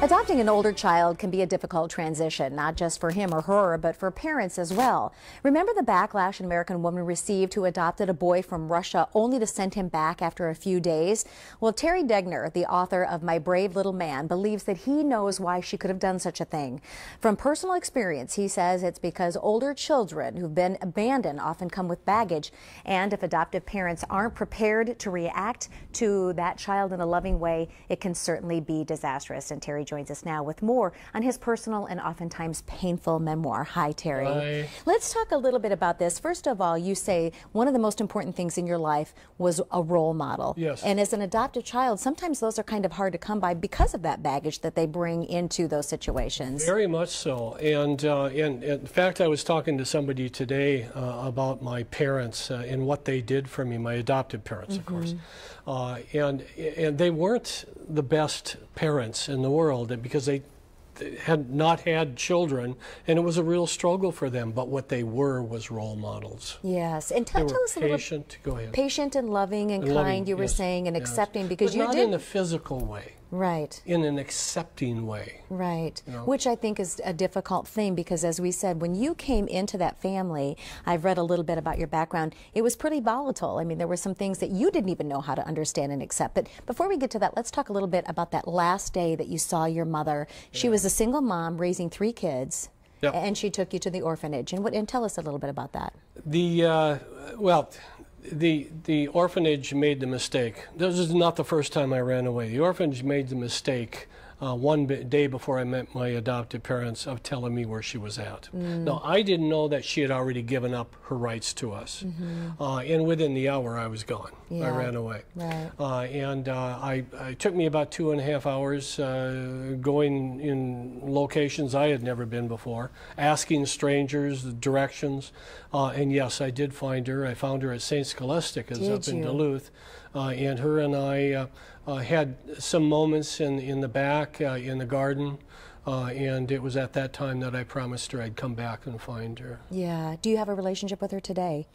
Adopting an older child can be a difficult transition, not just for him or her, but for parents as well. Remember the backlash an American woman received who adopted a boy from Russia only to send him back after a few days? Well, Terry Degner, the author of My Brave Little Man, believes that he knows why she could have done such a thing. From personal experience, he says it's because older children who've been abandoned often come with baggage, and if adoptive parents aren't prepared to react to that child in a loving way, it can certainly be disastrous. And Terry joins us now with more on his personal and oftentimes painful memoir. Hi, Terry. Hi. Let's talk a little bit about this. First of all, you say one of the most important things in your life was a role model. Yes. And as an adopted child, sometimes those are kind of hard to come by because of that baggage that they bring into those situations. Very much so. And, uh, and, in fact, I was talking to somebody today uh, about my parents uh, and what they did for me, my adopted parents, of course. Uh, and, and they weren't the best parents in the world because they had not had children, and it was a real struggle for them. But what they were was role models. Yes, and tell, tell us a little patient. Go ahead. patient and loving and, And kind. loving, you were yes, saying and yes. accepting because but you not did in a physical way, right. in an accepting way. Right, know? which I think is a difficult thing because, as we said, when you came into that family, I've read a little bit about your background. It was pretty volatile. I mean, there were some things that you didn't even know how to understand and accept. But before we get to that, let's talk a little bit about that last day that you saw your mother. She was a single mom raising three kids, Yep. and she took you to the orphanage. And what? And tell us a little bit about that. The uh, well, the the orphanage made the mistake. This is not the first time I ran away. The orphanage made the mistake uh, one day before I met my adopted parents of telling me where she was at. Now I didn't know that she had already given up her rights to us, uh, and within the hour I was gone. I ran away. Right. Uh, and uh, I, it took me about two and a half hours uh, going in locations I had never been before, asking strangers directions. Uh, and yes, I did find her. I found her at St. Scholastica's up in? Duluth. Uh, and her and I uh, uh, had some moments in, in the back, uh, in the garden. Uh, and it was at that time that I promised her I'd come back and find her. Yeah. Do you have a relationship with her today?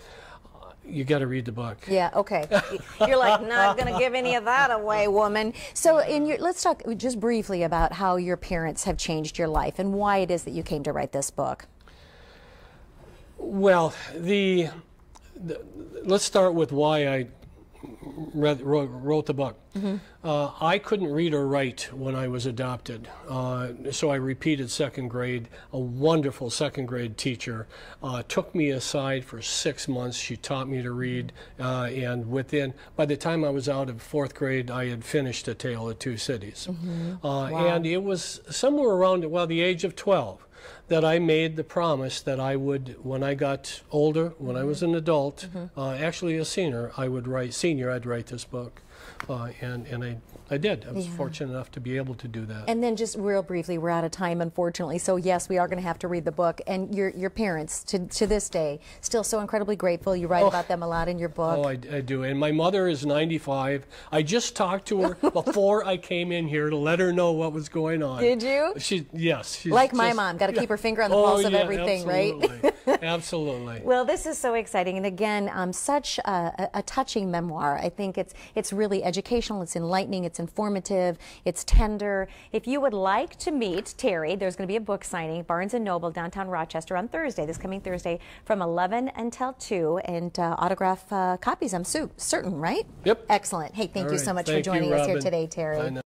You got to read the book. Yeah, okay. You're like not going to give any of that away, woman. So, in your let's talk just briefly about how your parents have changed your life and why it is that you came to write this book. Well, the, the let's start with why I read, wrote, wrote the book. Uh, I couldn't read or write when I was adopted, uh, so I repeated second grade. A wonderful second grade teacher uh, took me aside for six months. She taught me to read, uh, and within by the time I was out of fourth grade, I had finished A Tale of Two Cities, uh, and it was somewhere around well the age of twelve that I made the promise that I would, when I got older, when I was an adult, uh, actually a senior, I would write senior. I'd write this book, uh, and and I I did. I was fortunate enough to be able to do that. And then just real briefly, we're out of time, unfortunately. So yes, we are going to have to read the book. And your your parents, to to this day, still so incredibly grateful. You write about them a lot in your book. Oh, I, I do. And my mother is 95. I just talked to her before I came in here to let her know what was going on. Did you? She yes. She's Like my just- mom, got to keep her finger on the oh, pulse of yeah, everything, right? absolutely. Absolutely. Well, this is so exciting, and again, um, such a, a, a touching memoir. I think it's it's really educational, it's enlightening, it's informative, it's tender. If you would like to meet Terry, there's going to be a book signing, Barnes and Noble, downtown Rochester, on Thursday, this coming Thursday, from 11 until 2, and uh, autograph uh, copies. I'm su- certain, right? Yep. Excellent. Hey, thank All you right. so much Thank for you, joining us here today, Terry.